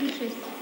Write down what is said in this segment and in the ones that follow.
4,6.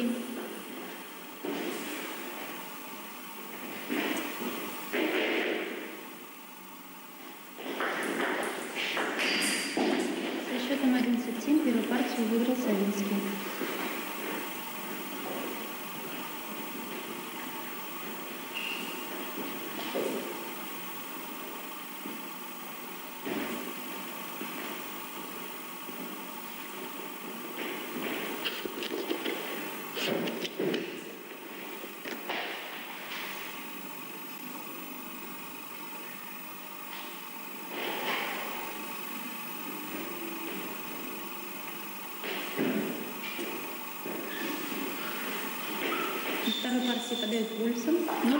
Thank you. Второй партии подает Ульсон. Ну,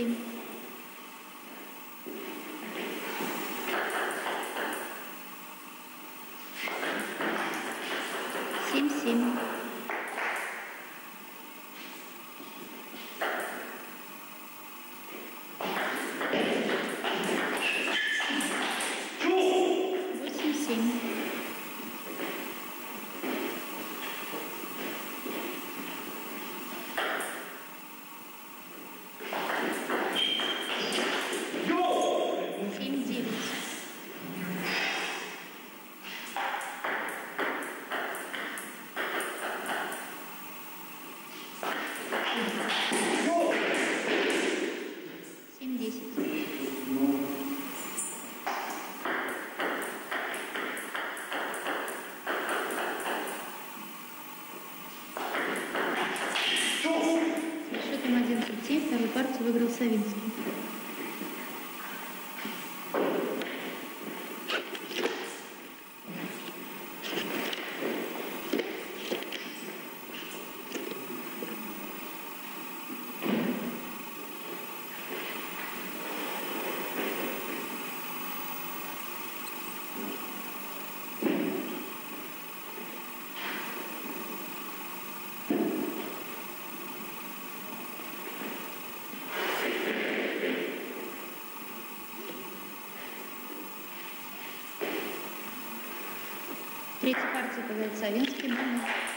him. Третья партия победит Савинский. Номер.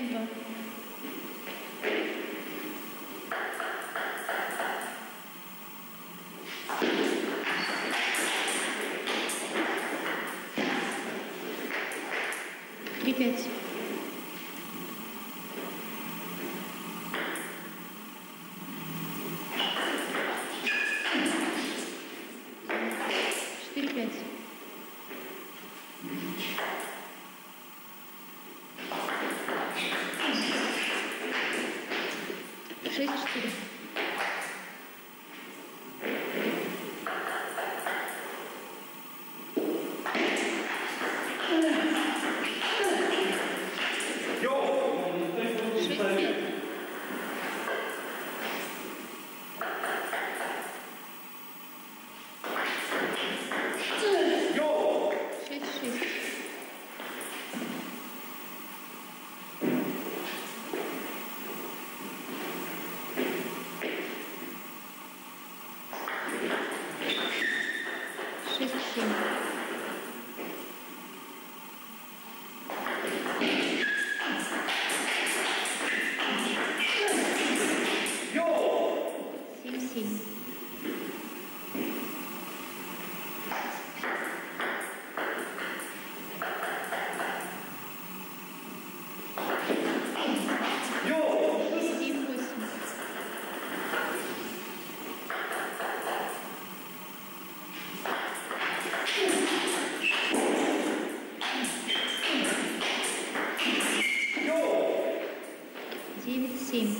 嗯 принят семь.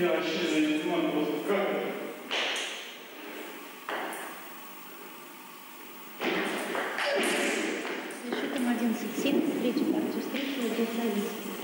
Я вообще не понимаю, просто как это? За счетом 11-7 третью партию встретила Дельта Виста.